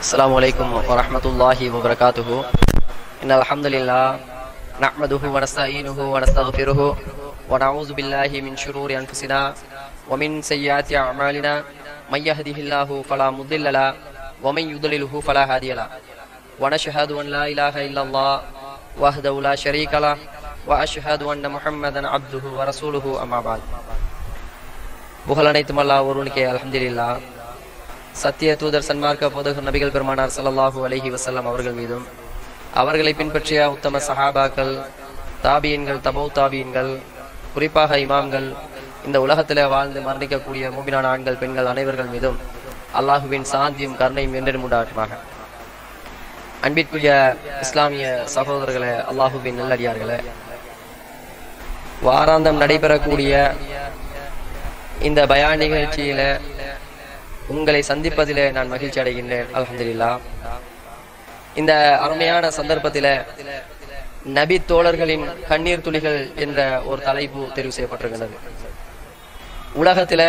السلام عليكم ورحمة الله وبركاته. إن الحمد لله نحمده ونستعينه ونستغفره ونعوذ بالله من شرور أنفسنا ومن سيئات أعمالنا. من يهده الله فلا مضل له ومن يضلله فلا هادي له. ونشهد أن لا إله إلا الله وحده لا شريك له وأشهد أن محمدا عبده ورسوله أما بعد. புகழனைத்தும் ورونك الحمد لله. சத்திய தூதர் சன்மார்க்க போதகர் நபிகள் பெருமானார் ஸல்லல்லாஹு அலஹி வஸல்லம் அவர்கள் மீதும் அவர்களை பின்பற்றிய உத்தம சஹாபாக்கள் தாபியன்கள் தபோ தாபியன்கள் குறிப்பாக இமாம்கள் இந்த உலகத்தில் வாழ்ந்து மரணிக்கக்கூடிய மூமினான ஆண்கள் பெண்கள் அனைவர்கள் மீதும் அல்லாஹுவின் சாந்தியும் கருணையும் என்றும் உண்டாட்டுமாக அன்பிற்குரிய இஸ்லாமிய சகோதரர்களே அல்லாஹுவின் நல்லடியார்களே வாராந்தம் நடைபெறக்கூடிய இந்த பயான் நிகழ்ச்சியில உங்களை சந்திப்பதிலே நான் மகிழ்ச்சி அடைகின்றேன். அலமதுல்லா இந்த அருமையான சந்தர்ப்பத்தில நபி தோழர்களின் கண்ணீர் துளிகள் என்ற ஒரு தலைப்பு தெரிவு செய்யப்பட்டிருக்கிறது. உலகத்துல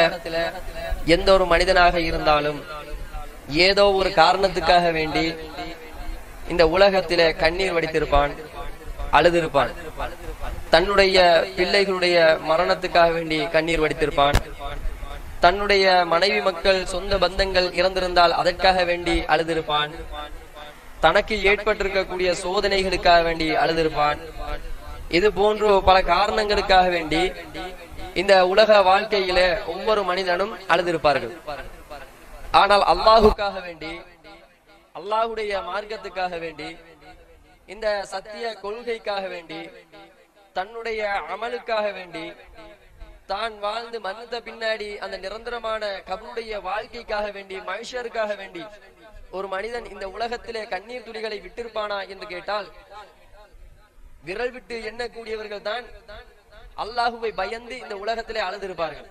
எந்த ஒரு மனிதனாக இருந்தாலும் ஏதோ ஒரு காரணத்துக்காக வேண்டி இந்த உலகத்தில கண்ணீர் வடித்திருப்பான் அழுதிருப்பான். தன்னுடைய பிள்ளைகளுடைய மரணத்துக்காக வேண்டி கண்ணீர் வடித்திருப்பான். தன்னுடைய மனைவி மக்கள் சொந்த பந்தங்கள் இறந்திருந்தால் அதற்காக வேண்டி அழுதிருப்பான். தனக்கு ஏற்பட்டிருக்கக்கூடிய சோதனைகளுக்காக வேண்டி அழுதிருப்பான். இது போன்று பல காரணங்களுக்காக வேண்டி இந்த உலக வாழ்க்கையில ஒவ்வொரு மனிதனும் அழுதிருப்பார்கள். ஆனால் அல்லாஹுக்காக வேண்டி அல்லாஹுடைய மார்க்கத்துக்காக வேண்டி இந்த சத்திய கொள்கைக்காக வேண்டி தன்னுடைய அமலுக்காக வேண்டி தான் வாழ்ந்து மறந்த பின்னாடி அந்த நிரந்தரமான கபருடைய வாழ்க்கைக்காக வேண்டி மனுஷருக்காக வேண்டி ஒரு மனிதன் இந்த உலகத்திலே கண்ணீர் துளிகளை விட்டிருப்பானா என்று கேட்டால் விரல் விட்டு எண்ணக்கூடியவர்கள் தான் அல்லாஹுவை பயந்து இந்த உலகத்திலே அழுதிருப்பார்கள்.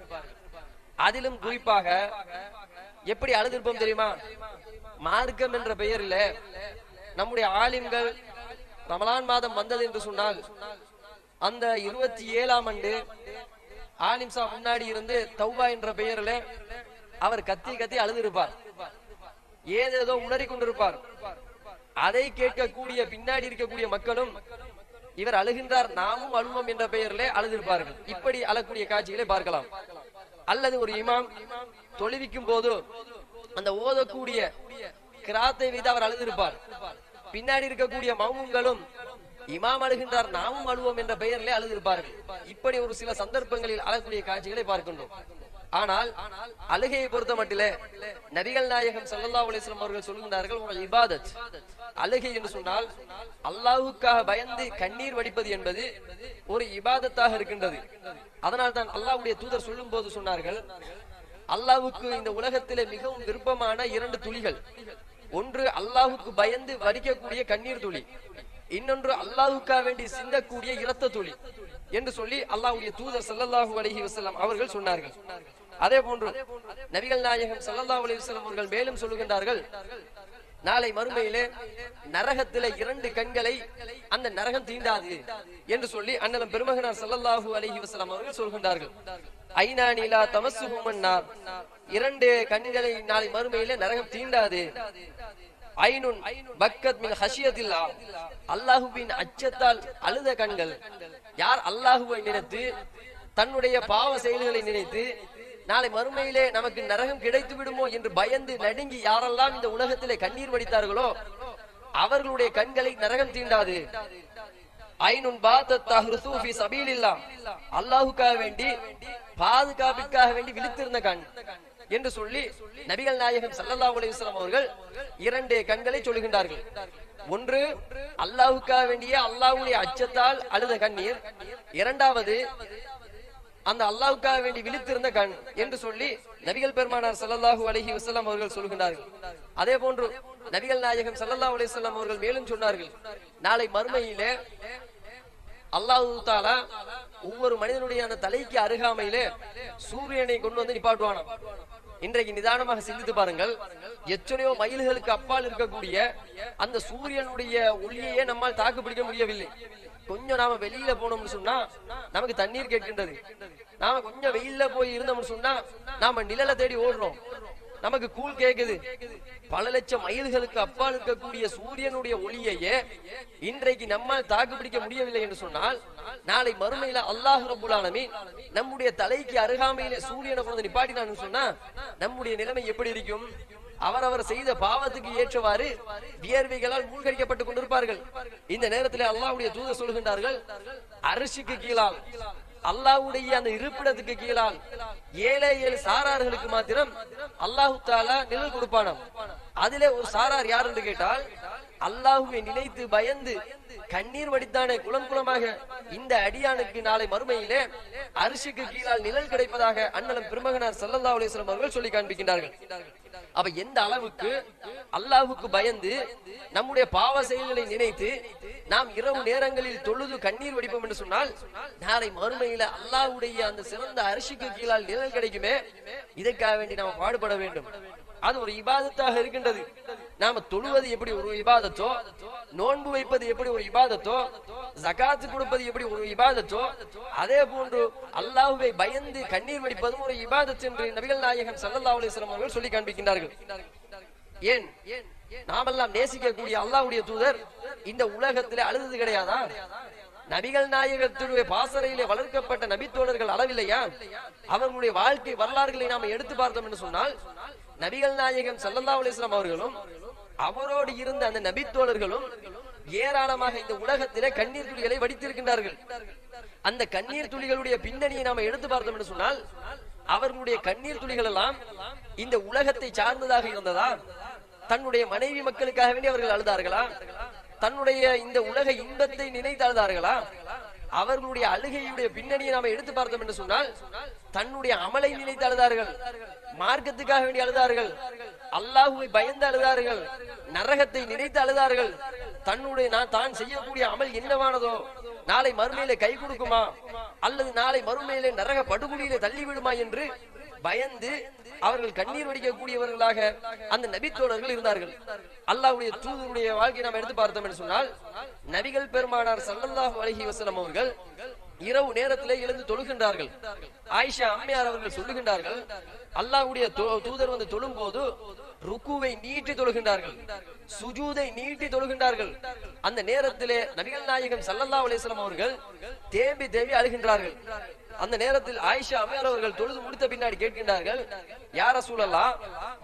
அதிலும் குறிப்பாக எப்படி அழுதிருப்போம் தெரியுமா? மார்க்கம் என்ற பெயரில் நம்முடைய ஆலிம்கள் ரமலான் மாதம் வந்தது என்று சொன்னால் அந்த இருபத்தி ஏழாம் ஆண்டு ஆலிம்சா முன்னாடி இருந்து தௌபா என்ற பெயரில் அவர் கத்தி கத்தி அழுதிருப்பார். ஏதேதோ உணரி கொண்டிருப்பார். அதை கேட்கக்கூடிய பின்னாடி இருக்கக்கூடிய மக்களும் இவர் அழுகின்றார். நாமும் அழுவோம் என்ற பெயரிலே அழுதிருப்பார்கள். இப்படி அழக்கூடிய காட்சிகளை பார்க்கலாம். அல்லது ஒரு இமாம் தொழுவிக்கும் போது அந்த ஓதக்கூடிய கிராத்தை வைத்து அவர் அழுதிருப்பார். பின்னாடி இருக்கக்கூடிய மௌமுங்களும் இமாம் அழுகின்றார் நாமும் அழுவோம் என்ற பெயரிலே அழுதிருப்பார்கள். இப்படி ஒரு சில சந்தர்ப்பங்களில் அழக்கூடிய காட்சிகளை பார்க்கின்றோம். ஆனால் அழுகையை பொறுத்த மட்டிலே நபிகள் நாயகம் சல்லா அலிஸ்லாம் அவர்கள் சொல்கின்றார்கள் உங்கள் இபாதத். அழுகை என்று சொன்னால் அல்லாஹுக்காக பயந்து கண்ணீர் வடிப்பது என்பது ஒரு இபாதத்தாக இருக்கின்றது. அதனால் தான் அல்லாவுடைய தூதர் சொல்லும் போது சொன்னார்கள் அல்லாஹுக்கு இந்த உலகத்திலே மிகவும் விருப்பமான இரண்டு துளிகள். ஒன்று அல்லாஹுக்கு பயந்து வடிக்கக்கூடிய கண்ணீர் துளி. இன்னொன்று அல்லாஹுக்கா வேண்டி சிந்தக்கூடிய இரத்த துளி என்று சொல்லி அல்லாஹுடைய தூதர் சல்லல்லாஹு அலஹி வசலாம் அவர்கள் சொன்னார்கள். அதே போன்று நபிகள் நாயகம் சல்லல்லாஹு அலி வஸல்லம் அவர்கள் மேலும் சொல்லுகின்றார்கள் நாளை மறுமையிலே நரகத்திலே இரண்டு கண்களை அந்த நரகம் தீண்டாது என்று சொல்லி அண்ணலம் பெருமகனார் சல்லல்லாஹு அலஹி வசலாம் அவர்கள் சொல்கின்றார்கள். ஐநா நீலா தமசு இரண்டு கண்களை நாளை மறுமையிலே நரகம் தீண்டாது. ஐனுன் பக்கத் மின் ஹஷியத்தில்லா அல்லாஹுவின் அச்சத்தால் அழுத கண்கள். யார் அல்லாஹுவை நினைத்து தன்னுடைய பாவ செயல்களை நினைத்து நாளை மறுமையிலே நமக்கு நரகம் கிடைத்து விடுமோ என்று பயந்து நடுங்கி யாரெல்லாம் இந்த உலகத்திலே கண்ணீர் வடித்தார்களோ அவர்களுடைய கண்களை நரகம் தீண்டாது. ஐனுன் பாத்தத்தாஹி சபீலில்லா அல்லாஹுக்காக வேண்டி பாதுகாப்பிற்காக வேண்டி விழித்திருந்த கண். என்று சொல்லி நபிகள் நாயகம் சல்லல்லாஹு அலைஹி வஸல்லம் அவர்கள் இரண்டு கண்களை சொல்லுகின்றார்கள் ஒன்று அல்லாஹுக்காக வேண்டிய அல்லாஹ்வுடைய அச்சத்தால் அழுத கண்ணீர். இரண்டாவது அந்த அல்லாவுக்காக வேண்டி விழித்திருந்த கண் என்று சொல்லி நபிகள் பெருமானார் சல்லல்லாஹு அலைஹி வஸல்லம் அவர்கள் சொல்கின்றார்கள். அதே போன்று நபிகள் நாயகம் சல்லல்லாஹு அலைஹி வஸல்லம் அவர்கள் மேலும் சொன்னார்கள். நாளை மறுமையிலே அல்லாஹு தாலா ஒவ்வொரு மனிதனுடைய அந்த தலைக்கு அருகாமையிலே சூரியனை கொண்டு வந்து நிப்பாட்டுவானாம். இன்றைக்கு நிதானமாக சிந்தித்து பாருங்கள். எத்தனையோ மயில்களுக்கு அப்பால் இருக்கக்கூடிய அந்த சூரியனுடைய ஒளியையே நம்மால் தாக்கு பிடிக்க முடியவில்லை. கொஞ்சம் நாம வெளியில போனோம்னு சொன்னா நமக்கு தண்ணீர் கேட்கின்றது. நாம கொஞ்சம் வெயில்ல போய் இருந்தோம்னு சொன்னா நாம நிழலை தேடி ஓடுறோம். நமக்கு கூழ் கேக்குது. பல லட்சம் மைல்களுக்கு அப்பால் இருக்கக்கூடிய சூரியனுடைய ஒளியையே இன்றைக்கு நம்மால் தாக்கு பிடிக்க முடியவில்லை என்று சொன்னால் நாளை மறுமையில அல்லாஹ் ரபுலானமே நம்முடைய தலைக்கு அருகாமையில சூரியனை கொண்டு நிப்பாட்டினான்னு சொன்னா நம்முடைய நிலைமை எப்படி இருக்கும்? அவரவர் செய்த பாவத்துக்கு ஏற்றவாறு வியர்வைகளால் மூழ்கடிக்கப்பட்டுக் கொண்டிருப்பார்கள். இந்த நேரத்தில் அல்லாஹ்வுடைய தூதர் சொல்கின்றார்கள் அரிசிக்கு கீழால் அல்லாஹுடைய அந்த இருப்பிடத்துக்கு கீழால் ஏழை ஏழு சாரார்களுக்கு மாத்திரம் அல்லாஹு தாலா நிழல் கொடுப்பானாம். அதிலே ஒரு சாரார் யார் என்று கேட்டால் அல்லாஹுவை நினைத்து பயந்து கண்ணீர் வடித்தானே குளம் குளமாக இந்த அடியானுக்கு நாளை மறுமையிலே அரிசிக்கு கீழால் நிழல் கிடைப்பதாக அண்ணலம் பெருமகனார் சல்லல்லா அலிஸ்லாம் அவர்கள் சொல்லி காண்பிக்கின்றார்கள். அப்ப எந்த அளவுக்கு அல்லாஹுக்கு பயந்து நம்முடைய பாவ செயல்களை நினைத்து நாம் இரவு நேரங்களில் தொழுது கண்ணீர் வடிப்போம் என்று சொன்னால் நாளை மறுமையில அல்லாவுடைய அந்த சிறந்த அரிசிக்கு கீழால் நிழல் கிடைக்குமே. இதற்காக வேண்டி நாம் பாடுபட வேண்டும். அது ஒரு இபாதத்தாக இருக்கின்றது. நாம தொழுவது எப்படி ஒரு இபாதத்தோ நோன்பு வைப்பது எப்படி ஒரு இபாதத்தோ ஜகாத்து கொடுப்பது எப்படி ஒரு இபாதத்தோ அதே போன்று அல்லாஹுவை பயந்து கண்ணீர் வடிப்பதும் ஒரு இபாதத் என்று நபிகள் நாயகம் ஸல்லல்லாஹு அலிஸ்லாம் அவர்கள் சொல்லி காண்பிக்கின்றார்கள். ஏன்? நாமெல்லாம் நேசிக்கக்கூடிய அல்லாஹ்வுடைய தூதர் இந்த உலகத்திலே அழுது கிடையாதா? நபிகள் நாயகத்தினுடைய பாசறையிலே வளர்க்கப்பட்ட நபித்தோழர்கள் அளவில்லையா? அவர்களுடைய வாழ்க்கை வரலாறுகளை நாம எடுத்து பார்த்தோம் என்று சொன்னால் நபிகள் நாயகம் சல்லல்லா அலிஸ்லாம் அவர்களும் அவரோடு இருந்த அந்த நபித்தோழர்களும் ஏராளமாக இந்த உலகத்திலே கண்ணீர் துளிகளை வடித்திருக்கின்றார்கள். அந்த கண்ணீர் துளிகளுடைய பின்னணியை நாம எடுத்து பார்த்தோம் என்று சொன்னால் அவர்களுடைய கண்ணீர் துளிகள் எல்லாம் இந்த உலகத்தை சார்ந்ததாக இருந்ததா? தன்னுடைய மனைவி மக்களுக்காக வேண்டி அவர்கள் அழுதார்களா? தன்னுடைய இந்த உலக இன்பத்தை நினைத்து அழுதார்களா? அவர்களுடைய அழுகையுடைய பின்னணியை நாம எடுத்து பார்த்தோம் என்று சொன்னால் தன்னுடைய அமலை நினைத்து அழுதார்கள். மார்க்கத்துக்காக வேண்டி அழுதார்கள். அல்லாஹுவை பயந்து அழுதார்கள். நரகத்தை நினைத்து அழுதார்கள். தன்னுடைய நான் தான் செய்யக்கூடிய அமல் என்னவானதோ நாளை மறுமையிலே கை கொடுக்குமா? அல்லது நாளை மறுமையிலே நரக படுகொலியிலே தள்ளி விடுமா என்று பயந்து அவர்கள் கண்ணீர் வடிக்கக்கூடியவர்களாக அந்த நபித்தோழர்கள் இருந்தார்கள். அல்லாவுடைய தூதருடைய வாழ்க்கையை நாம் எடுத்து பார்த்தோம் என்று சொன்னால் நபிகள் பெருமானார் சல்லல்லாஹ் அலஹி வசலம் அவர்கள் இரவு நேரத்திலே எழுந்து தொழுகின்றார்கள். ஆயிஷா அம்மையார் அவர்கள் சொல்லுகின்றார்கள் அல்லாஹ்வுடைய தூதர் வந்து தொழும் போது ருக்குவை நீட்டி தொழுகின்றார்கள் சுஜூதை நீட்டி தொழுகின்றார்கள். அந்த நேரத்திலே நபிகள் நாயகம் சல்லல்லா அலிஸ்லாம் அவர்கள் தேம்பி தேம்பி அழுகின்றார்கள். அந்த நேரத்தில் ஆயிஷா அம்மையார் அவர்கள் தொழுது முடித்த பின்னாடி கேட்கின்றார்கள் யார சூழலாம்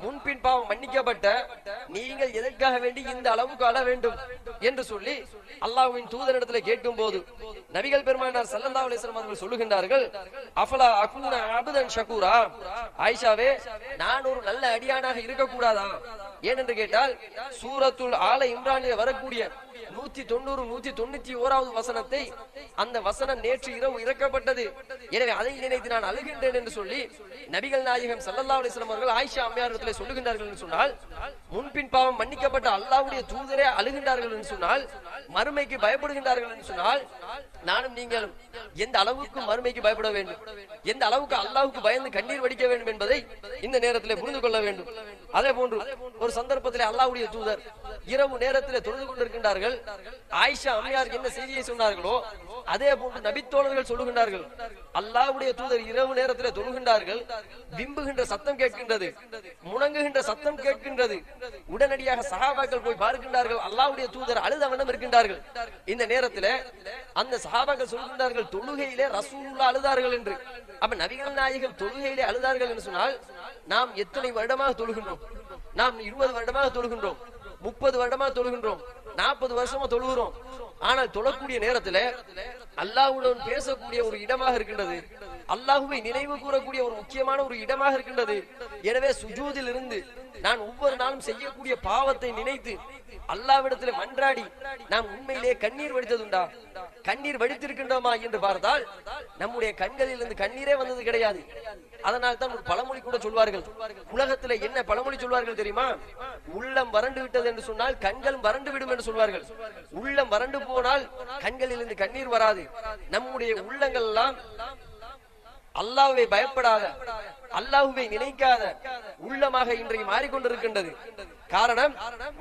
முன்பின் பாவம் மன்னிக்கப்பட்ட நீங்கள் எதற்காக வேண்டி இந்த அளவுக்கு அழ வேண்டும்? என்று சொல்லி அல்லாஹ்வின் தூதரிடத்துல கேட்கும் போது நபிகள் பெருமானார் சல்லந்தா அலிஸ்லாம் அவர்கள் சொல்லுகின்றார்கள் அஃபலா அகுன்னா அபுதன் ஷகூரா? ஆயிஷாவே நான் ஒரு நல்ல அடியானாக இருக்கக்கூடாதா? ஏனென்று கேட்டால் சூரத்துல் ஆலை இம்ரானிலே வரக்கூடிய நூத்தி தொண்ணூறு நூத்தி தொண்ணூத்தி ஓராவது வசனத்தை அந்த வசனம் நேற்று இரவு இறக்கப்பட்டது. எனவே அதை நினைத்து நான் அழுகின்றேன் என்று சொல்லி நபிகள் நாயகம் சல்லல்லா அலிஸ்லாம் அவர்கள் ஆயிஷா அம்மையாரிடத்திலே சொல்லுகின்றார்கள் என்று சொன்னால் முன்பின் பாவம் மன்னிக்கப்பட்ட அல்லாஹ்வுடைய தூதரே அழுகின்றார்கள் என்று சொன்னால் மறுமைக்கு பயப்படுகின்றார்கள் என்று சொன்னால் நானும் நீங்களும் எந்த அளவுக்கு மறுமைக்கு பயப்பட வேண்டும்? எந்த அளவுக்கு அல்லாவுக்கு பயந்து கண்ணீர் வடிக்க வேண்டும் என்பதை இந்த நேரத்தில் புரிந்து கொள்ள வேண்டும். அதே போன்று ஒரு சந்தர்ப்பத்திலே அல்லாவுடைய தூதர் இரவு நேரத்தில் தொழுது கொண்டிருக்கின்றார்கள். ஆயிஷா அம்மையாருக்கு என்ன செய்தியை சொன்னார்களோ அதே போன்று நபித்தோழர்கள் சொல்லுகின்றார்கள். அல்லாவுடைய தூதர் இரவு நேரத்தில் தொழுகின்றார்கள். விம்புகின்ற சத்தம் கேட்கின்றது. முணங்குகின்ற சத்தம் கேட்கின்றது. உடனடியாக சகாபாக்கள் போய் பார்க்கின்றார்கள். அல்லாவுடைய தூதர் அழுத வண்ணம் இருக்கின்றார்கள். இந்த நேரத்தில் அந்த சகாபாக்கள் சொல்கின்றார்கள் தொழுகையிலே ரசூலுல்லாஹ் அழுதார்கள் என்று. அப்ப நபிகள் நாயகம் தொழுகையிலே அழுதார்கள் என்று சொன்னால் நாம் எத்தனை வருடமாக தொழுகின்றோம்? நாம் இருபது வருடமாக தொழுகின்றோம். முப்பது வருடமா தொழுகின்றோம். நாற்பது வருஷமா தொழுகிறோம். ஆனால் தொழக்கூடிய நேரத்துல அல்லாஹுடன் பேசக்கூடிய ஒரு இடமாக இருக்கின்றது. அல்லாஹுவை நினைவு கூறக்கூடிய ஒரு முக்கியமான ஒரு இடமாக இருக்கின்றது. எனவே சுஜூதில் இருந்து நான் ஒவ்வொரு நாளும் செய்யக்கூடிய பாவத்தை நினைத்து அல்லாவிடத்துல மன்றாடி நாம் உண்மையிலே கண்ணீர் வடித்ததுண்டா? கண்ணீர் வடித்திருக்கின்றோமா என்று பார்த்தால் நம்முடைய கண்களில் இருந்து கண்ணீரே வந்தது கிடையாது. அதனால் தான் ஒரு பழமொழி கூட சொல்வார்கள். உலகத்துல என்ன பழமொழி சொல்வார்கள் தெரியுமா? உள்ளம் வறண்டு விட்டது என்று சொன்னால் கண்கள் வறண்டு விடும் என்று சொல்வார்கள். உள்ளம் வறண்டு போனால் கண்களில் இருந்து கண்ணீர் வராது. நம்முடைய உள்ளங்கள் எல்லாம் அல்லாஹுவை பயப்படாத அல்லாஹுவை நினைக்காத உள்ளமாக இன்றைக்கு மாறிக்கொண்டிருக்கின்றது. காரணம்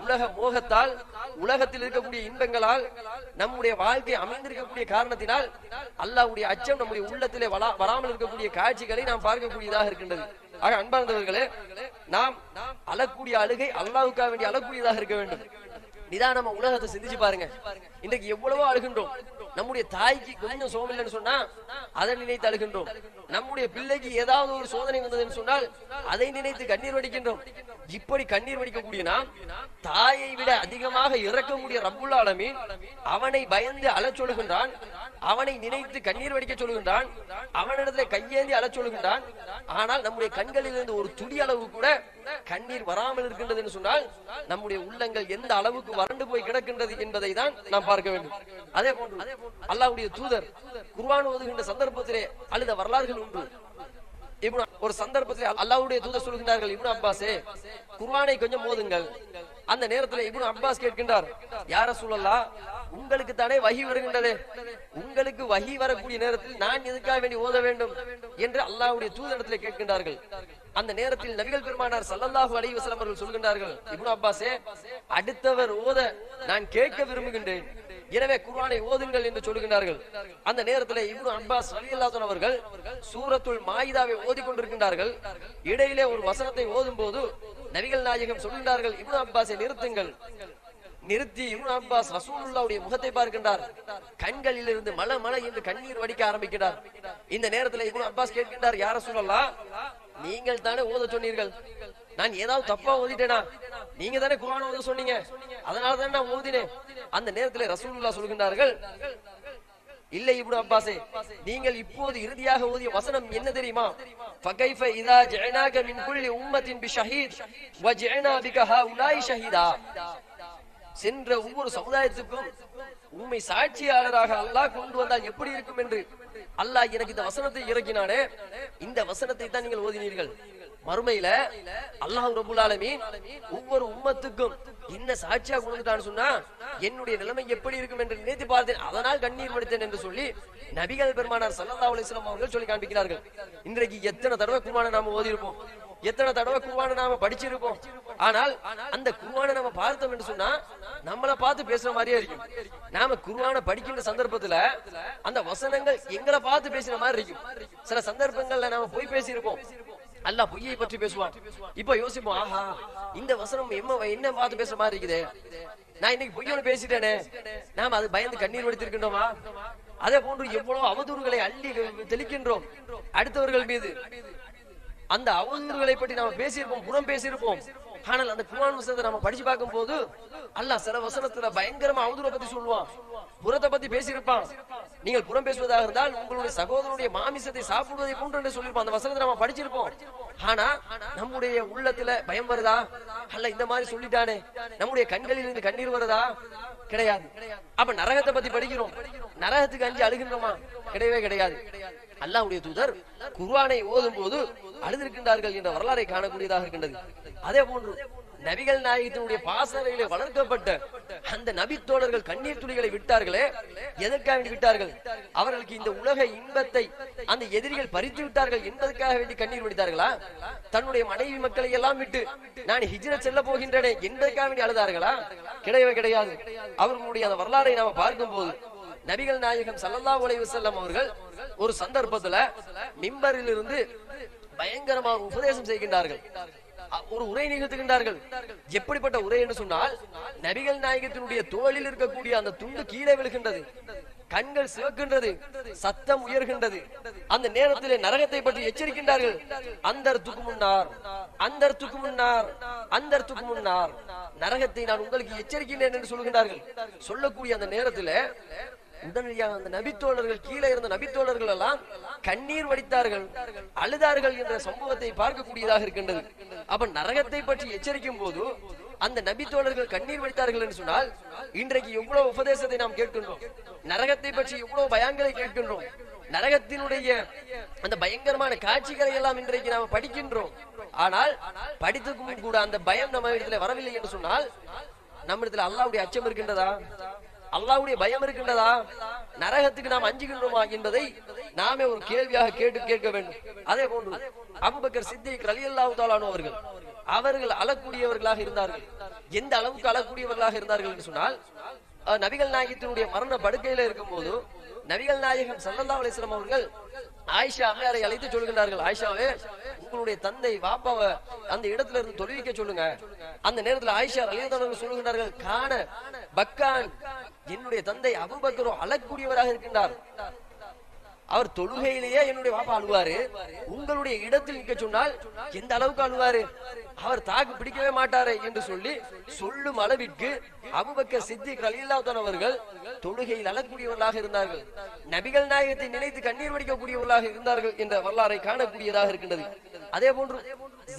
உலக மோகத்தால் உலகத்தில் இருக்கக்கூடிய இன்பங்களால் நம்முடைய வாழ்க்கை அமைந்திருக்கக்கூடிய காரணத்தினால் அல்லாஹுடைய அச்சம் நம்முடைய உள்ளத்திலே வளா- வராமல் இருக்கக்கூடிய காட்சிகளை நாம் பார்க்கக்கூடியதாக இருக்கின்றது. ஆக அன்பார்ந்தவர்களே நாம் அழக்கூடிய அழுகை அல்லாவுக்காக வேண்டிய அழக்கூடியதாக இருக்க வேண்டும். நிதானமா உலகத்தை சிந்திச்சு பாருங்க. இன்றைக்கு எவ்வளவோ அழுகின்றோம். நம்முடைய தாய்க்கு கொஞ்சம் சோகம் இல்லைன்னு சொன்னா அதை நினைத்து அழுகின்றோம். நம்முடைய பிள்ளைக்கு ஏதாவது ஒரு சோதனை வந்ததுன்னு சொன்னால் அதை நினைத்து கண்ணீர் வடிக்கின்றோம். இப்படி கண்ணீர் வடிக்கக்கூடிய நாம் தாயை விட அதிகமாக இறக்கக்கூடிய ரப்புல் ஆலமீன் அவனை பயந்து அழச் சொல்லுகின்றான். அவனை நினைத்து கண்ணீர் வடிக்க சொல்லுகின்றான். அவனிடத்துல கையேந்தி அழச் சொல்லுகின்றான். ஆனால் நம்முடைய கண்களிலிருந்து ஒரு துடி அளவு கூட கண்ணீர் வராமல் இருக்கின்றது என்று சொன்னால் நம்முடைய உள்ளங்கள் எந்த அளவுக்கு வறண்டு போய் கிடக்கின்றது என்பதை தான் நாம் பார்க்க வேண்டும். அதே போன்று அல்லாவுடைய தூதர் குர்வான் ஓதுகின்ற சந்தர்ப்பத்திலே அழுத வரலாறுகள் உண்டு. இப்னு ஒரு சந்தர்ப்பத்தில் அல்லாவுடைய தூதர் சொல்கின்றார்கள் இப்னு அப்பாஸே குர்வானை கொஞ்சம் மோதுங்கள் அந்த நேரத்தில் இப்னு அப்பாஸ் கேட்கின்றார் யார சொல்லலா உங்களுக்கு தானே வகி வருகின்றதே. உங்களுக்கு வகி வரக்கூடிய நேரத்தில் நான் எதுக்காக வேண்டி ஓத வேண்டும்? என்று அல்லாவுடைய தூதரிடத்தில் கேட்கின்றார்கள். அந்த நேரத்தில் நபிகள் பெருமானார் சல்லல்லாஹு அலைஹி அவர்கள் சொல்கின்றார்கள் இப்னு அப்பாஸே அடுத்தவர் ஓத நான் கேட்க விரும்புகின்றேன். எனவே குர்ஆனை ஓதுங்கள் என்று சொல்லுகின்றார்கள் அந்த நேரத்தில் இப்னு அப்பாஸ் ரலியல்லாஹு அவர்கள் சூரத்துல் மாயிதாவை ஓதிக்கொண்டிருக்கின்றார்கள் இடையிலே ஒரு வசனத்தை ஓதும் போது நபிகள் நாயகம் சொல்கின்றார்கள் இப்னு அப்பாஸை நிறுத்துங்கள். நிறுத்தி இப்னு அப்பாஸ் ரசூலுல்லாவுடைய முகத்தை பார்க்கின்றார். கண்களில் இருந்து மல மல என்று கண்ணீர் வடிக்க ஆரம்பிக்கிறார். இந்த நேரத்தில் இப்னு அப்பாஸ் கேட்கின்றார் யார சொல்லலாம் நீங்கள் தானே ஓத சொன்னீர்கள்? நான் ஏதாவது தப்பா ஓதிட்டேனா நீங்க தானே குரான் ஓத சொன்னீங்க. அதனால தானே நான் ஓதினேன் அந்த நேரத்துல ரசூலுல்லா சொல்கின்றார்கள் இல்லை இப்னு அப்பாஸே நீங்கள் இப்போது இறுதியாக ஓதிய வசனம் என்ன தெரியுமா? ஃபகைஃப இதா ஜஅனாக மின் குல்லி உம்மத்தின் பி ஷஹீத் வ ஜஅனா பிக ஹாஉலாய் ஷஹீதா. சென்ற ஒவ்வொரு சமுதாயத்துக்கும் உண்மை சாட்சியாளராக அல்லாஹ் கொண்டு வந்தால் எப்படி இருக்கும் என்று? அல்லாஹ் எனக்கு இந்த வசனத்தை இறக்கினானே. இந்த வசனத்தை தான் நீங்கள் ஓதினீர்கள். மறுமையில அல்லாஹ் ரபுல் ஆலமீன் ஒவ்வொரு உம்மத்துக்கும் என்ன சாட்சியா கொடுத்துட்டான்னு சொன்னா என்னுடைய நிலைமை எப்படி இருக்கும் என்று நினைத்து பார்த்தேன். அதனால் கண்ணீர் வடித்தேன் என்று சொல்லி நபிகள் பெருமானார் சல்லா அலிஸ்லாம் அவர்கள் சொல்லி காண்பிக்கிறார்கள். இன்றைக்கு எத்தனை தடவை குர்ஆனை நாம ஓதி இருப்போம் எத்தனை தடவை குருவான நாம படிச்சிருப்போம்? ஆனால் அந்த குருவான நாம பார்த்தோம் என்று சொன்னா நம்மளை பார்த்து பேசுற மாதிரியே இருக்கும். நாம குருவான படிக்கின்ற சந்தர்ப்பத்துல அந்த வசனங்கள் எங்களை பார்த்து பேசுற மாதிரி இருக்கும். சில சந்தர்ப்பங்கள்ல நாம போய் பேசியிருப்போம். அல்லாஹ் பொய்யை பற்றி பேசுவான். இப்ப யோசிப்போம் ஆஹா இந்த வசனம் எம்ம என்ன பார்த்து பேசுற மாதிரி இருக்குது? நான் இன்னைக்கு பொய்யோட பேசிட்டேனே. நாம அது பயந்து கண்ணீர் வடித்திருக்கின்றோமா? அதே போன்று எவ்வளவு அவதூறுகளை அள்ளி தெளிக்கின்றோம் அடுத்தவர்கள் மீது. அந்த அவதூறுகளை பற்றி நாம பேசியிருப்போம் புறம் பேசியிருப்போம். ஆனால் அந்த குர்ஆன் வசனத்தை நம்ம படிச்சு பார்க்கும் போது அல்லாஹ் சில வசனத்துல பயங்கரமா அவதூறை பத்தி சொல்லுவான். புறத்தை பத்தி பேசியிருப்பான். நீங்கள் புறம் பேசுவதாக இருந்தால் உங்களுடைய சகோதரனுடைய மாமிசத்தை சாப்பிடுவதை போன்று என்று சொல்லியிருப்போம் அந்த வசனத்தை நம்ம படிச்சிருப்போம். ஆனா நம்முடைய உள்ளத்துல பயம் வருதா? அல்ல இந்த மாதிரி சொல்லிட்டானே. நம்முடைய கண்களில் இருந்து கண்ணீர் வருதா? கிடையாது. அப்ப நரகத்தை பத்தி படிக்கிறோம். நரகத்துக்கு அஞ்சு அழுகின்றோமா? கிடையவே கிடையாது. அல்லாஹ்வுடைய தூதர் குர்வானை ஓதும் போது அழுதிருக்கின்றார்கள் என்ற வரலாறை காணக்கூடியதாக இருக்கின்றது. அதே போன்று நபிகள் நாயகத்தினுடைய பாசறையிலே வளர்க்கப்பட்ட அந்த நபி தோழர்கள் கண்ணீர் துளிகளை விட்டார்களே எதற்காக வேண்டி விட்டார்கள்? அவர்களுக்கு இந்த உலக இன்பத்தை அந்த எதிரிகள் பறித்து விட்டார்கள் என்பதற்காக வேண்டி கண்ணீர் விடுத்தார்களா? தன்னுடைய மனைவி மக்களை எல்லாம் விட்டு நான் ஹிஜ்ரத் செல்ல போகின்றனே என்பதற்காக வேண்டி அழுதார்களா? கிடையவே கிடையாது. அவர்களுடைய அந்த வரலாறை நாம பார்க்கும் போது நபிகள் நாயகம் சல்லல்லா அலைஹி செல்லம் அவர்கள் ஒரு சந்தர்ப்பத்துல மிம்பரில் இருந்து பயங்கரமாக உபதேசம் செய்கின்றார்கள். ஒரு உரை நிகழ்த்துகின்றார்கள். எப்படிப்பட்ட உரை என்று சொன்னால் நபிகள் நாயகத்தினுடைய தோளில் இருக்கக்கூடிய அந்த துண்டு கீழே விழுகின்றது. கண்கள் சிவக்கின்றது. சத்தம் உயர்கின்றது. அந்த நேரத்திலே நரகத்தை பற்றி எச்சரிக்கின்றார்கள். அந்தர்த்துக்கு முன்னார் அந்தர்த்துக்கு முன்னார் அந்தர்த்துக்கு முன்னார். நரகத்தை நான் உங்களுக்கு எச்சரிக்கின்றேன் என்று சொல்கின்றார்கள். சொல்லக்கூடிய அந்த நேரத்திலே உடனடியாக அந்த நபித்தோழர்கள் கீழே இருந்த நபித்தோழர்கள் எல்லாம் கண்ணீர் வடித்தார்கள் அழுதார்கள் என்ற சம்பவத்தை பார்க்கக்கூடியதாக இருக்கின்றது. அப்ப நரகத்தை பற்றி எச்சரிக்கும் போது அந்த நபித்தோழர்கள் கண்ணீர் வடித்தார்கள் என்று சொன்னால் இன்றைக்கு எவ்வளவு உபதேசத்தை நாம் கேட்கின்றோம்? நரகத்தை பற்றி எவ்வளவு பயங்களை கேட்கின்றோம்? நரகத்தினுடைய அந்த பயங்கரமான காட்சிகளை எல்லாம் இன்றைக்கு நாம் படிக்கின்றோம். ஆனால் படித்துக்கும் கூட அந்த பயம் நம்ம இடத்துல வரவில்லை என்று சொன்னால் நம்ம இடத்துல அல்லாவுடைய அச்சம் இருக்கின்றதா? அல்லாவுடைய பயம் இருக்கின்றதா? நரகத்துக்கு நாம் அஞ்சுகின்றோமா என்பதை நாமே ஒரு கேள்வியாக கேட்டு கேட்க வேண்டும். அதே போன்று அபுபக்கர் சித்திக் ரலியல்லாஹு தஆலானு அவர்கள் அவர்கள் அழக்கூடியவர்களாக இருந்தார்கள். எந்த அளவுக்கு அழக்கூடியவர்களாக இருந்தார்கள் என்று சொன்னால் நபிகள் நாயகத்தினுடைய மரண படுக்கையில இருக்கும்போது நபிகள் நாயகம் ஸல்லல்லாஹு அலிஸ்லாம் அவர்கள் ஆயிஷா அம்மையாரை அழைத்து சொல்கின்றார்கள். ஆயிஷாவே உங்களுடைய தந்தை வாப்பாவை அந்த இடத்துல இருந்து தொழுவிக்க சொல்லுங்க. அந்த நேரத்துல ஆயிஷா அலியதவர்கள் சொல்லுகின்றார்கள் காண பக்கான் என்னுடைய தந்தை அபுபக்கரோ அழக்கூடியவராக இருக்கின்றார். அவர் தொழுகையிலேயே என்னுடைய பாப்பா அழுவாரு. உங்களுடைய இடத்தில் நிக்க சொன்னால் எந்த அளவுக்கு அழுவாரு? அவர் தாக்கு பிடிக்கவே மாட்டாரு என்று சொல்லி சொல்லும் அளவிற்கு அபுபக்க சித்தி கலீலாதன் அவர்கள் தொழுகையில் அழக்கூடியவர்களாக இருந்தார்கள். நபிகள் நாயகத்தை நினைத்து கண்ணீர் வடிக்கக்கூடியவர்களாக இருந்தார்கள் என்ற வரலாறை காணக்கூடியதாக இருக்கின்றது. அதே போன்று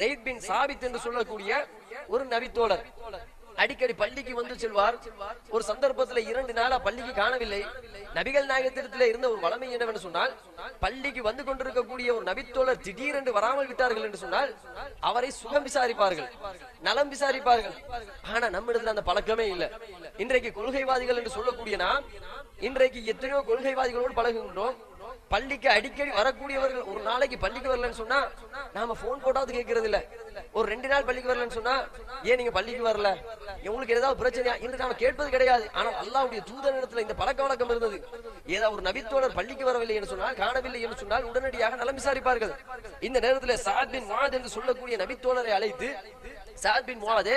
ஜெயித் பின் சாபித் என்று சொல்லக்கூடிய ஒரு நபித்தோழர். அடிக்கடி பள்ளிக்கு வந்து செல்வார். ஒரு சந்தர்ப்பத்துல இரண்டு நாளா பள்ளிக்கு காணவில்லை. நபிகள் நாயகத்திடத்துல இருந்த ஒரு வளமை என்னவென்று சொன்னால் பள்ளிக்கு வந்து கொண்டிருக்கக்கூடிய ஒரு நபித்தோழர் திடீரென்று வராமல் விட்டார்கள் என்று சொன்னால் அவரை சுகம் விசாரிப்பார்கள் நலம் விசாரிப்பார்கள். ஆனா நம்மிடத்துல அந்த பழக்கமே இல்லை. இன்றைக்கு கொள்கைவாதிகள் என்று சொல்லக்கூடிய நாம் இன்றைக்கு எத்தனையோ கொள்கைவாதிகளோடு பழகுகின்றோம். பள்ளிக்கு அடிக்கடி வரக்கூடியவர்கள் ஒரு நாளைக்கு பள்ளிக்கு வரலன்னு சொன்னா நாம போன் போட்டாவது கேட்கறது இல்ல ஒரு ரெண்டு நாள் பள்ளிக்கு வரலன்னு சொன்னா ஏன் நீங்க பள்ளிக்கு வரல? உங்களுக்கு ஏதாவது பிரச்சனையா? என்று நாம கேட்பது கிடையாது. ஆனால் அல்லாவுடைய தூத இடத்துல இந்த பழக்க வழக்கம் இருந்தது. ஏதாவது ஒரு நபித்தோழர் பள்ளிக்கு வரவில்லை என்று சொன்னால் காணவில்லை என்று சொன்னால் உடனடியாக நலம் விசாரிப்பார்கள். இந்த நேரத்துல சாத் மாத் என்று சொல்லக்கூடிய நபித்தோழரை அழைத்து சாத் மாதே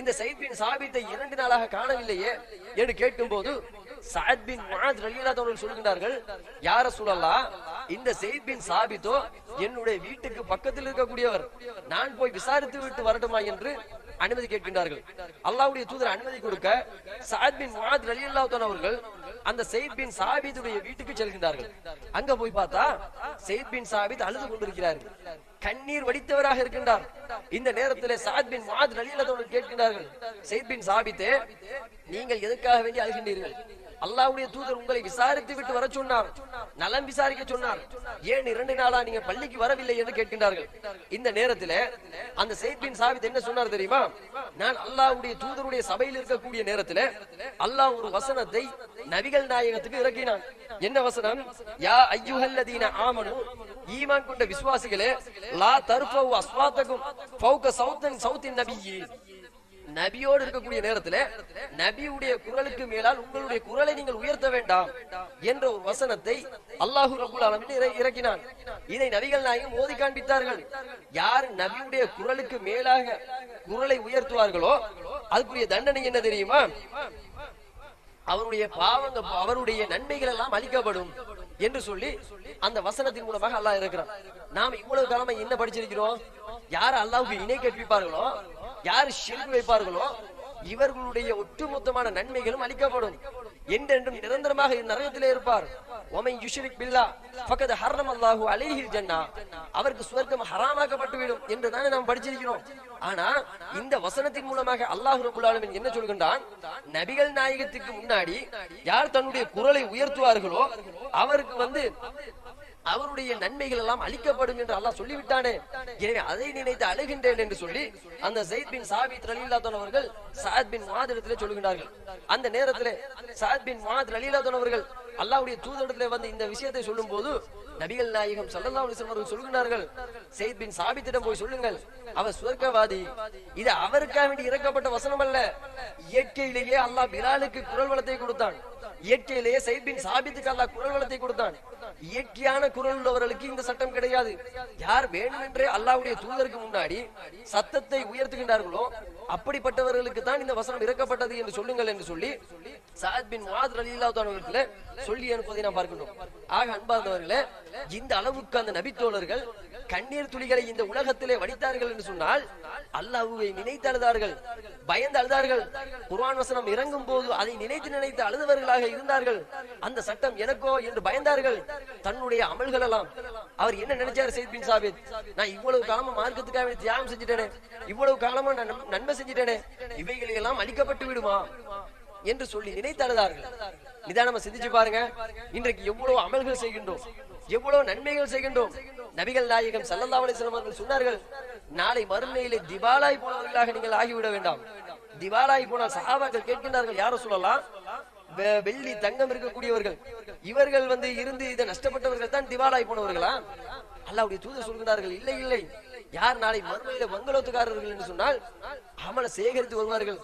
இந்த சைத்பின் சாபித்தை இரண்டு நாளாக காணவில்லையே என்று கேட்கும் போது சாத் பின் முஆத் ரலியல்லாஹு அன்ஹு சொல்கின்றார்கள் யா சொல்லலாம் இந்த சைத் பின் சாபித்தோ என்னுடைய வீட்டுக்கு பக்கத்தில் இருக்கக்கூடியவர் நான் போய் விசாரித்து விட்டு வரட்டுமா என்று அனுமதி கேட்கின்றார்கள். அல்லாஹ்வுடைய தூதர் அனுமதி கொடுக்க சாத் பின் முஆத் ரலியல்லாஹு அவர்கள் அந்த சைத் பின் சாபித்துடைய வீட்டுக்கு செல்கின்றார்கள். அங்க போய் பார்த்தா சைத் பின் சாபித் அழுது கொண்டிருக்கிறார். கண்ணீர் வடித்தவராக இருக்கின்றார். இந்த நேரத்தில் சாத் பின் முஆத் ரலியல்லாஹு அன்ஹு கேட்கின்றார்கள் சைத் பின் சாபித்தே நீங்கள் எதுக்காக வேண்டி அழுகின்றீர்கள்? அல்லாஹ்வுடைய தூதர் உங்களை விசாரித்து விட்டு வர சொன்னார். நலம் விசாரிக்க சொன்னார். ஏன் இரண்டு நாளா நீங்க பள்ளிக்கு வரவில்லை என்று கேட்கின்றார்கள். இந்த நேரத்தில் அந்த செய்தின் சாபித் என்ன சொன்னார் தெரியுமா? நான் அல்லாவுடைய தூதருடைய சபையில் இருக்கக்கூடிய நேரத்தில் அல்லாஹ் ஒரு வசனத்தை நபிகள் நாயகத்துக்கு இறக்கினான். என்ன வசனம்? யா ஐயுஹல்லதீன ஆமனு ஈமான் கொண்ட விசுவாசிகளே லா தர்ஃபவு அஸ்வாத்தகும் ஃபௌக சௌத்தன் சௌத்தின் நபியி. நபியோடு இருக்கக்கூடிய நேரத்துல நபியுடைய குரலுக்கு மேலால் உங்களுடைய குரலை நீங்கள் உயர்த்த வேண்டாம் என்ற ஒரு வசனத்தை அல்லாஹு ரபுல் ஆலமீன் இறக்கினான். இதை நபிகள் நாயகம் ஓதி காண்பித்தார்கள். யார் நபியுடைய குரலுக்கு மேலாக குரலை உயர்த்துவார்களோ அதுக்குரிய தண்டனை என்ன தெரியுமா? அவருடைய பாவங்க அவருடைய நன்மைகள் எல்லாம் அளிக்கப்படும் என்று சொல்லி அந்த வசனத்தின் மூலமாக அல்லாஹ் இருக்கிறான் நாம் இவ்வளவு காலமா என்ன படிச்சிருக்கிறோம்? யார் அல்லாவுக்கு இணை கற்பிப்பார்களோ யார் ஷிர்க் வைப்பார்களோ இவர்களுடைய ஒட்டுமொத்தமான நன்மைகளும் அளிக்கப்படும். என்றென்றும் நிரந்தரமாக நரகத்திலே இருப்பார். ஒமை யுஷ்ரிக் பில்லா பக்கத்து ஹர்ணம் அல்லாஹு அலைஹில் ஜன்னா அவருக்கு சுவர்க்கம் ஹராமாக்கப்பட்டுவிடும் என்று தானே நாம் படிச்சிருக்கிறோம். ஆனா இந்த வசனத்தின் மூலமாக அல்லாஹ் ரபுல்லாலும் என்ன சொல்கின்றான்? நபிகள் நாயகத்துக்கு முன்னாடி யார் தன்னுடைய குரலை உயர்த்துவார்களோ அவருக்கு வந்து அவருடைய நன்மைகள் எல்லாம் அளிக்கப்படும் என்று அல்லாஹ் சொல்லிவிட்டானே. எனவே அதை நினைத்து அழுகின்றேன் என்று சொல்லி அந்த சயித் பின் சாபித் ரலீலாத்தன் அவர்கள் சாத் பின் மாதிரத்திலே சொல்லுகின்றார்கள். அந்த நேரத்தில் சாத் பின் மாத் ரலீலாத்தன் அவர்கள் அல்லாவுடைய தூதரிடத்திலே வந்து இந்த விஷயத்தை சொல்லும் போது நபிகள் நாயகம் சல்லல்லா அலிஸ்லாம் அவர்கள் சொல்லுகிறார்கள் சயித் பின் சாபித்திடம் போய் சொல்லுங்கள். அவர் சுவர்க்கவாதி இது அவருக்காக வேண்டி இறக்கப்பட்ட வசனம் அல்ல. இயற்கையிலேயே அல்லாஹ் பிலாலுக்கு குரல் வளத்தை கொடுத்தான். இயற்கையிலேயே சைத் பின் சாபித்துக்கு அல்லா குரல் வளத்தை கொடுத்தான். இயற்கையான குரல் உள்ளவர்களுக்கு இந்த சட்டம் கிடையாது. யார் வேண்டுமென்றே அல்லாவுடைய தூதருக்கு முன்னாடி சத்தத்தை உயர்த்துகின்றார்களோ அப்படிப்பட்டவர்களுக்கு தான் இந்த வசனம் இறக்கப்பட்டது என்று சொல்லுங்கள் என்று சொல்லி சாத் பின் முஆத் அலி தஆலா சொல்லி அனுப்புவதை நாம் பார்க்கணும் ஆக அன்பார்ந்தவர்களே இந்த அளவுக்கு அந்த நபித்தோழர்கள் கண்ணீர் துளிகளை இந்த உலகத்திலே வடித்தார்கள் என்று சொன்னால் அல்லாஹ்வை நினைத்து அழுதார்கள் பயந்து அழுதார்கள். குர்வான் வசனம் இறங்கும் போது அதை நினைத்து நினைத்து அழுதவர்களாக இருந்தார்கள். அந்த சட்டம் எனக்கோ என்று பயந்தார்கள். தன்னுடைய அமல்கள் எல்லாம் அவர் என்ன நினைச்சாரு சைத் பின் சாபித்? நான் இவ்வளவு காலமா மார்க்கத்துக்காக தியாகம் செஞ்சுட்டேனே. இவ்வளவு காலமா நான் நன்மை செஞ்சுட்டேனே. இவைகள் எல்லாம் அழிக்கப்பட்டு விடுமா? என்று சொல்லி நினைத்து நிதானமா சிந்திச்சு பாருங்க. இன்றைக்கு எவ்வளவு அமல்கள் செய்கின்றோம். எவ்வளவு நன்மைகள் செய்கின்றோம். நபிகள் நாயகம் ஸல்லல்லாஹு அலைஹி அவர்கள் சொன்னார்கள் நாளை மறுமையிலே திவாலாய் போனவர்களாக நீங்கள் ஆகிவிட வேண்டாம். திவாலாய் போனால் சகாபாக்கள் கேட்கின்றார்கள் யாரும் சொல்லலாம் வெள்ளி தங்கம் இருக்கக்கூடியவர்கள். இவர்கள் வந்து இருந்து இதை நஷ்டப்பட்டவர்கள் தான் திவாலாய் போனவர்களா? அல்லாவுடைய தூதர் சொல்கிறார்கள் இல்லை இல்லை. யார் நாளை மறுமையில வங்கலோத்துக்காரர்கள் என்று சொன்னால் அமலை சேகரித்து வருவார்கள்.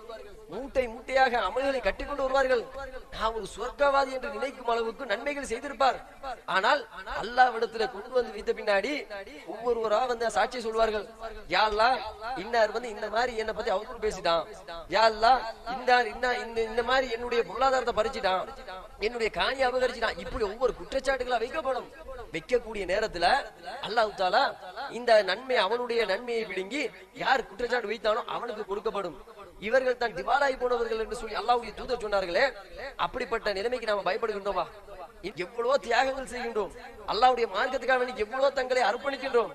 மூட்டை மூட்டையாக அமல்களை கட்டிக்கொண்டு வருவார்கள். நான் ஒரு சொர்க்கவாதி என்று நினைக்கும் அளவுக்கு நன்மைகள் செய்திருப்பார். ஆனால் அல்லாவிடத்துல கொண்டு வந்து வைத்த பின்னாடி ஒவ்வொருவரா வந்து சாட்சி சொல்வார்கள். யா இன்னார் வந்து இந்த மாதிரி என்னை பத்தி அவரும் பேசிட்டான். யா இன்னார் இன்ன இந்த இந்த மாதிரி என்னுடைய பொருளாதாரத்தை பறிச்சிட்டான். என்னுடைய காணி அபகரிச்சிட்டான். இப்படி ஒவ்வொரு குற்றச்சாட்டுகளா வைக்கப்படும். வைக்கக்கூடிய நேரத்துல அல்லாஹு தாலா இந்த நன்மை அவனுடைய நன்மையை பிடுங்கி யார் குற்றச்சாட்டு வைத்தானோ அவனுக்கு கொடுக்கப்படும். இவர்கள் தான் திவாலாகி போனவர்கள் என்று சொல்லி அல்லாஹ்வுடைய தூதர் சொன்னார்களே அப்படிப்பட்ட நிலைமைக்கு நாம பயப்படுகின்றோமா? எவ்வளவோ தியாகங்கள் செய்கின்றோம். அல்லாவுடைய மார்க்கத்துக்காக வேண்டி எவ்வளவோ தங்களை அர்ப்பணிக்கின்றோம்.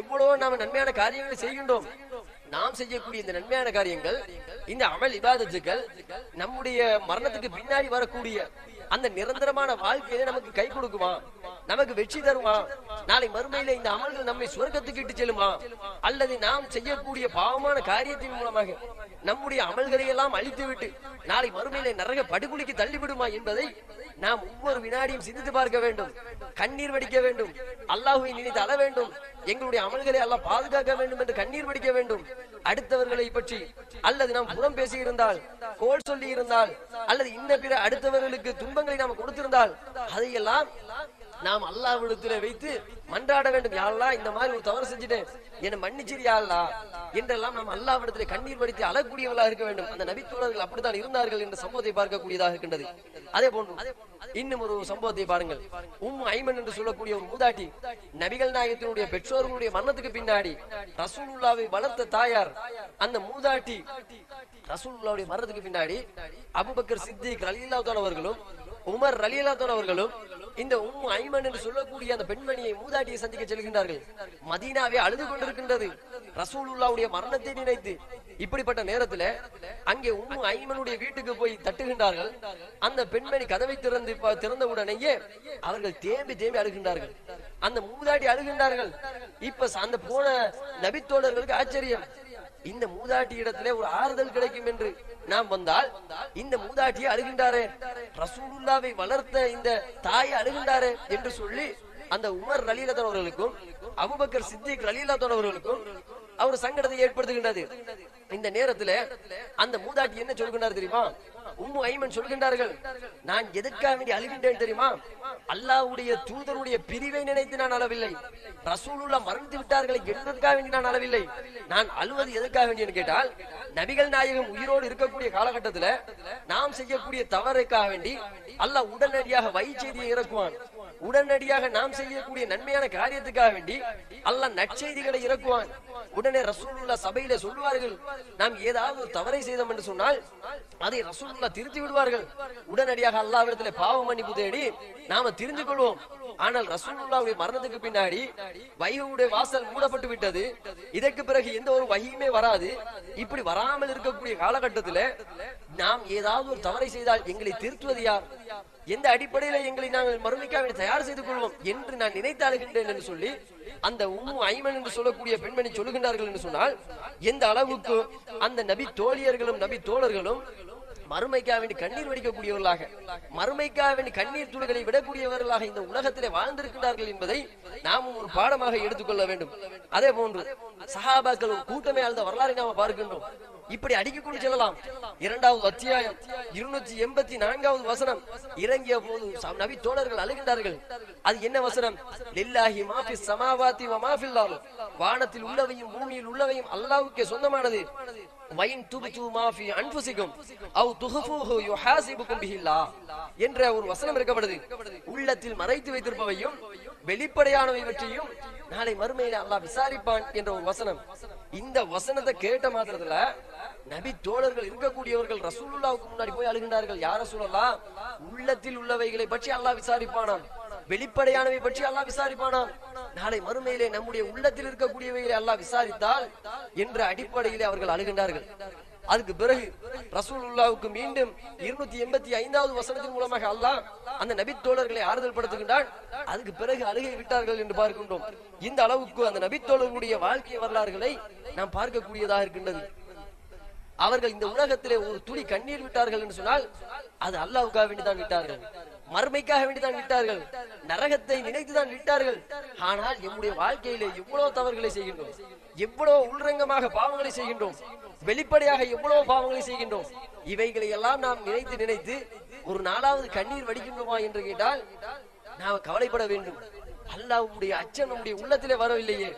எவ்வளவோ நாம நன்மையான காரியங்களை செய்கின்றோம். நாம் செய்யக்கூடிய இந்த நன்மையான காரியங்கள் இந்த அமல் இபாதத்துக்கள் நம்முடைய மரணத்துக்கு பின்னாடி வரக்கூடிய அந்த நிரந்தரமான வாழ்க்கையில நமக்கு கை கொடுக்குமா? நமக்கு வெற்றி தருமா? நாளை மறுமையில இந்த அமல்கள் நம்மை சுவர்க்கத்துக்கு இட்டு செல்லுமா? அல்லது நாம் செய்யக்கூடிய பாவமான காரியத்தின் மூலமாக நம்முடைய அமல்களை எல்லாம் அழித்துவிட்டு நாளை மறுமையில நரக படுகொலிக்கு தள்ளிவிடுமா என்பதை நாம் ஒவ்வொரு வினாடியும் சிந்தித்து பார்க்க வேண்டும். கண்ணீர் வடிக்க வேண்டும். அல்லாஹுவை நினைத்து அழ வேண்டும். எங்களுடைய அமல்களை எல்லாம் பாதுகாக்க வேண்டும் என்று கண்ணீர் வடிக்க வேண்டும். அடுத்தவர்களை பற்றி அல்லது நாம் புறம் பேசி இருந்தால் கோல் சொல்லி இருந்தால் அல்லது இந்த பிற அடுத்தவர்களுக்கு துன்பங்களை நாம் கொடுத்திருந்தால் அதையெல்லாம் நாம் அல்லாவிடத்துல வைத்து மன்றாட வேண்டும். யாரெல்லாம் இந்த மாதிரி ஒரு தவறு செஞ்சுட்டேன். என்ன மன்னிச்சிரு யாழ்லா என்றெல்லாம் நாம் அல்லாவிடத்துல கண்ணீர் வடித்து அழக்கூடியவர்களா இருக்க வேண்டும். அந்த நபித்தோழர்கள் அப்படித்தான் இருந்தார்கள் என்ற சம்பவத்தை பார்க்கக்கூடியதாக இருக்கின்றது. அதே போன்று இன்னும் ஒரு சம்பவத்தை பாருங்கள். உம் ஐமன் என்று சொல்லக்கூடிய ஒரு மூதாட்டி நபிகள் நாயகத்தினுடைய பெற்றோர்களுடைய மரணத்துக்கு பின்னாடி ரசூலுல்லாவை வளர்த்த தாயார் அந்த மூதாட்டி ரசூலுல்லாவுடைய மரணத்துக்கு பின்னாடி அபுபக்கர் சித்திக் ரலியல்லாஹு அவர்களும் உமர் ரலியலாத்தோன் அவர்களும் இந்த உம் ஐமன் என்று சொல்லக்கூடிய அந்த பெண்மணியை மூதாட்டியை சந்திக்க செல்கின்றார்கள். மதீனாவே அழுது கொண்டிருக்கின்றது. ரசூலுல்லாவுடைய மரணத்தை நினைத்து இப்படிப்பட்ட நேரத்துல அங்கே உம் ஐமனுடைய வீட்டுக்கு போய் தட்டுகின்றார்கள். அந்த பெண்மணி கதவை திறந்து திறந்த உடனேயே அவர்கள் தேம்பி தேம்பி அழுகின்றார்கள். அந்த மூதாட்டி அழுகின்றார்கள். இப்ப அந்த போன நபித்தோழர்களுக்கு ஆச்சரியம். இந்த மூதாட்டி இடத்திலே ஒரு ஆறுதல் கிடைக்கும் என்று நாம் வந்தால் இந்த மூதாட்டியை அழுகின்றாரே ரசூலுல்லாவை வளர்த்த இந்த தாயை அழுகின்றாரே என்று சொல்லி அந்த உமர் ரலீலதன் அவர்களுக்கும் அபுபக்கர் சித்திக் ரலீலதன் அவர்களுக்கும் அவர் சங்கடத்தை ஏற்படுத்துகின்றது. இந்த நேரத்துல அந்த மூதாட்டி என்ன சொல்கின்றார் தெரியுமா? உம்மு ஐமன் சொல்கின்றார்கள் நான் எதற்காக வேண்டி அழுகின்றேன் தெரியுமா? அல்லாஹ்வுடைய தூதருடைய பிரிவை நினைத்து நான் அளவில்லை ரசூலுல்லா மறந்து விட்டார்களை என்பதற்காக வேண்டி நான் அளவில்லை நான் அழுவது எதற்காக வேண்டியன்னு கேட்டால் நபிகள் நாயகம் உயிரோடு இருக்கக்கூடிய காலகட்டத்துல நாம் செய்யக்கூடிய தவறுக்காக வேண்டி அல்லாஹ் உடனடியாக வை செய்தியை இறக்குவான். உடனடியாக நாம் செய்யக்கூடிய நன்மையான காரியத்துக்காக வேண்டி அல்லாஹ் நற்செய்திகளை இறக்குவான். உடனே ரசூலுல்லா சபையில சொல்லுவார்கள் நாம் ஏதாவது ஒரு தவறை செய்தோம் என்று சொன்னால் அதை ரசூலுல்லா திருத்தி விடுவார்கள். உடனடியாக அல்லாவிடத்துல பாவ மன்னிப்பு தேடி நாம தெரிந்து கொள்வோம். ஆனால் ரசூலுல்லாவுடைய மரணத்துக்கு பின்னாடி வைகுடைய வாசல் மூடப்பட்டு விட்டது. இதற்கு பிறகு எந்த ஒரு வகையுமே வராது. இப்படி வராமல் இருக்கக்கூடிய காலகட்டத்துல நாம் ஏதாவது ஒரு தவறை செய்தால் எங்களை திருத்துவது யார்? எந்த அடிப்படையில எங்களை நாங்கள் மறுமைக்காக தயார் செய்து கொள்வோம் என்று நான் நினைத்து அழுகின்றேன் என்று சொல்லி அந்த உம்மு ஐமன் என்று சொல்லக்கூடிய பெண்மணி சொல்லுகின்றார்கள் என்று சொன்னால் எந்த அளவுக்கு அந்த நபி தோழியர்களும் நபி தோழர்களும் மறுமைக்காக வேண்டி கண்ணீர் வடிக்கக்கூடியவர்களாக மறுமைக்காக வேண்டி கண்ணீர் துளிகளை விடக்கூடியவர்களாக இந்த உலகத்திலே வாழ்ந்திருக்கிறார்கள் என்பதை நாமும் ஒரு பாடமாக எடுத்துக்கொள்ள வேண்டும். அதே போன்று சஹாபாக்கள் ஒரு கூட்டமே அழுத வரலாறை நாம பார்க்கின்றோம். இப்படி அடிக்க கொண்டு செல்லலாம். இரண்டாவது அத்தியாயம் இருநூத்தி எண்பத்தி நான்காவது வசனம். இறங்கிய போது நபி தோழர்கள் அழுகின்றார்கள். அது என்ன வசனம்? லில்லாஹி மாஃபி சமாவாத்தி வ வானத்தில் உள்ளவையும் பூமியில் உள்ளவையும் அல்லாஹ்வுக்கே சொந்தமானது. வயின் துபுது மாஃபி அன்ஃபுசிக்கும் அவ் துஹஃபூஹு யுஹாசிபுக்கும் பிஹில்லாஹ் என்ற ஒரு வசனம் இருக்கப்படுது உள்ளத்தில் மறைத்து வைத்திருப்பவையும் வெளிப்படையானவை பற்றியும் நாளை மறுமையில அல்லாஹ் விசாரிப்பான் என்ற ஒரு வசனம். இந்த வசனத்தை கேட்ட மாத்திரத்துல நபி தோழர்கள் இருக்கக்கூடியவர்கள் ரசூலுல்லாவுக்கு முன்னாடி போய் அழுகின்றார்கள். யார சொல்லலாம் உள்ளத்தில் உள்ளவைகளை பற்றி அல்லாஹ் விசாரிப்பானாம். வெளிப்படையானவை பற்றி அல்லாஹ் விசாரிப்பானாம். நாளை மறுமையிலே நம்முடைய உள்ளத்தில் இருக்கக்கூடியவைகளை அல்லாஹ் விசாரித்தால் என்ற அடிப்படையிலே அவர்கள் அழுகின்றார்கள். அதுக்கு பிறகு ரசூலுல்லாவுக்கு மீண்டும் இருநூத்தி எண்பத்தி ஐந்தாவது வசனத்தின் மூலமாக அல்லாஹ் அந்த நபி தோழர்களை ஆறுதல் படுத்துகின்றான். அதுக்கு பிறகு அழுகை விட்டார்கள் என்று பார்க்கின்றோம். இந்த அளவுக்கு அந்த நபி தோழர்களுடைய வாழ்க்கை வரலாறுகளை நாம் பார்க்கக்கூடியதாக இருக்கின்றது. அவர்கள் இந்த உலகத்திலே ஒரு துளி கண்ணீர் விட்டார்கள் என்று சொன்னால் அது அல்லாவுக்காக வேண்டிதான் விட்டார்கள். மறுமைக்காக வேண்டிதான் விட்டார்கள். நரகத்தை நினைத்துதான் விட்டார்கள். ஆனால் எம்முடைய வாழ்க்கையிலே எவ்வளவு தவறுகளை செய்கின்றோம். எவ்வளவு உள்ரங்கமாக பாவங்களை செய்கின்றோம். வெளிப்படையாக எவ்வளவு பாவங்களை செய்கின்றோம். இவைகளை எல்லாம் நாம் நினைத்து நினைத்து ஒரு நாளாவது கண்ணீர் வடிக்கின்றோமா என்று கேட்டால் நாம் கவலைப்பட வேண்டும். அல்லாவுடைய அச்சம் நம்முடைய உள்ளத்திலே வரவில்லையே.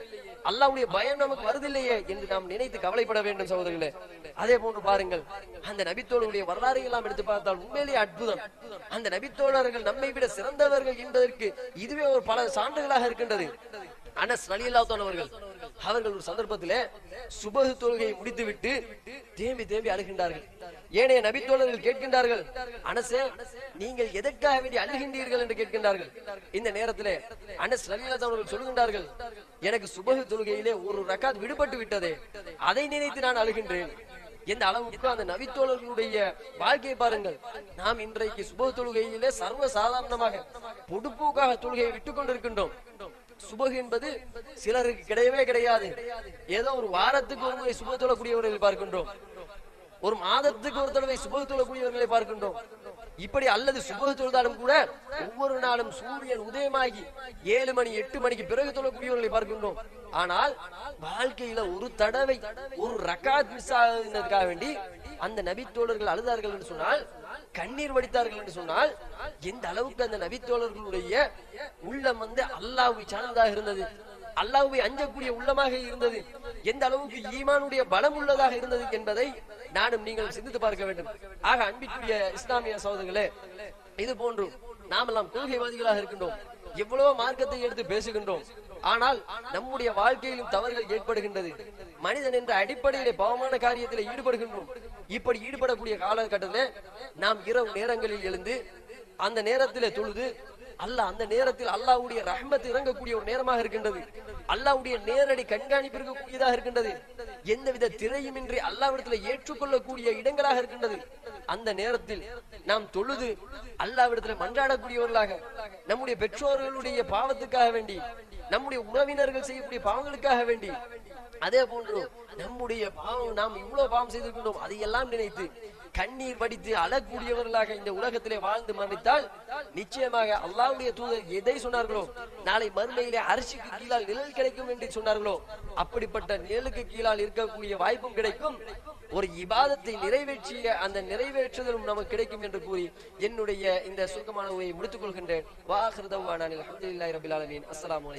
அல்லாவுடைய பயம் நமக்கு வருதில்லையே என்று நாம் நினைத்து கவலைப்பட வேண்டும் சகோதரர்களே. அதே போன்று பாருங்கள் அந்த நபித்தோழருடைய வரலாறு எல்லாம் எடுத்து பார்த்தால் உண்மையிலேயே அற்புதம். அந்த நபித்தோழர்கள் நம்மை விட சிறந்தவர்கள் என்பதற்கு இதுவே ஒரு பல சான்றுகளாக இருக்கின்றது. அனஸ் ரலியல்லாஹு அவர்கள் அவர்கள் ஒரு சந்தர்ப்பத்தில் சுபகு தொழுகையை முடித்துவிட்டு தேம்பி தேம்பி அழுகின்றார்கள். ஏனைய நபித்தோழர்கள் கேட்கின்றார்கள் அனசே நீங்கள் எதற்காக வேண்டி அழுகின்றீர்கள்? என்று கேட்கின்றார்கள். இந்த நேரத்திலே அனஸ் ரவிநாத் அவர்கள் சொல்கின்றார்கள் எனக்கு சுபகு தொழுகையிலே ஒரு ரக்காத் விடுபட்டு விட்டதே அதை நினைத்து நான் அழுகின்றேன். எந்த அளவுக்கு அந்த நபித்தோழர்களுடைய வாழ்க்கையை பாருங்கள். நாம் இன்றைக்கு சுப தொழுகையிலே சர்வ சாதாரணமாக பொடுப்போக்காக தொழுகையை விட்டுக் கொண்டிருக்கின்றோம். சுபகு என்பது சிலருக்கு கிடையவே கிடையாது. ஏதோ ஒரு வாரத்துக்கு ஒரு முறை சுப தொழக்கூடியவர்களை பார்க்கின்றோம். ஒரு மாதத்துக்கு ஒரு தடவை சுபகு தொழக்கூடியவர்களை பார்க்கின்றோம். இப்படி அல்லது சுபகு தொழுதாலும் கூட ஒவ்வொரு நாளும் சூரியன் உதயமாகி ஏழு மணி எட்டு மணிக்கு பிறகு தொழக்கூடியவர்களை பார்க்கின்றோம். ஆனால் வாழ்க்கையில ஒரு தடவை ஒரு ரக்காத் மிஸ் ஆகுதுக்காக வேண்டி அந்த நபி தோழர்கள் அழுதார்கள் என்று சொன்னால் கண்ணீர் வடித்தார்கள் என்று சொன்னால் எந்த அளவுக்கு அந்த நபித்தோழர்களுடைய உள்ளம் வந்து அல்லாஹ்வை சார்ந்ததாக இருந்தது அல்லாஹுவை அஞ்சக்கூடிய உள்ளமாக இருந்தது எந்த அளவுக்கு ஈமானுடைய பலம் உள்ளதாக இருந்தது என்பதை நானும் நீங்கள் சிந்தித்து பார்க்க வேண்டும். ஆக அன்பிற்குரிய இஸ்லாமிய சோதர்களே இது போன்று நாமெல்லாம் கொள்கைவாதிகளாக இருக்கின்றோம் எவ்வளவோ மார்க்கத்தை எடுத்து பேசுகின்றோம் ஆனால் நம்முடைய வாழ்க்கையிலும் தவறுகள் ஏற்படுகின்றது. மனிதன் என்ற அடிப்படையிலே பாவமான காரியத்தில் ஈடுபடுகின்றோம். இப்படி ஈடுபடக்கூடிய காலகட்டத்தில் நாம் இரவு நேரங்களில் எழுந்து அந்த நேரத்தில் தொழுது அல்லாஹ் அந்த நேரத்தில் அல்லாவுடைய ரஹ்மத் இறங்கக்கூடிய ஒரு நேரமாக இருக்கின்றது. அல்லாவுடைய நேரடி கண்காணிப்பு இருக்கக்கூடியதாக இருக்கின்றது. எந்தவித திரையுமின்றி அல்லாவிடத்தில் ஏற்றுக்கொள்ளக்கூடிய இடங்களாக இருக்கின்றது. அந்த நேரத்தில் நாம் தொழுது அல்லாவிடத்தில் மன்றாடக்கூடியவர்களாக நம்முடைய பெற்றோர்களுடைய பாவத்துக்காக வேண்டி நம்முடைய உறவினர்கள் செய்யக்கூடிய பாவங்களுக்காக வேண்டி அதே போன்று நம்முடைய பாவம் நாம் இவ்வளவு பாவம் செய்திருக்கின்றோம் அதையெல்லாம் நினைத்து கண்ணீர் வடித்து அழக்கூடியவர்களாக இந்த உலகத்திலே வாழ்ந்து மரணித்தால் நிச்சயமாக அல்லாவுடைய தூதர் எதை சொன்னார்களோ நாளை மறுமையிலே அரிசிக்கு கீழால் நிழல் கிடைக்கும் என்று சொன்னார்களோ அப்படிப்பட்ட நிழலுக்கு கீழால் இருக்கக்கூடிய வாய்ப்பும் கிடைக்கும். ஒரு இபாதத்தை நிறைவேற்றிய அந்த நிறைவேற்றுதலும் நமக்கு கிடைக்கும் என்று கூறி என்னுடைய இந்த சுருக்கமான உரையை முடித்துக் கொள்கின்றேன். வாஹிருதவான அல்ஹம்துலில்லாஹி ரபில் ஆலமீன். அஸ்ஸலாமு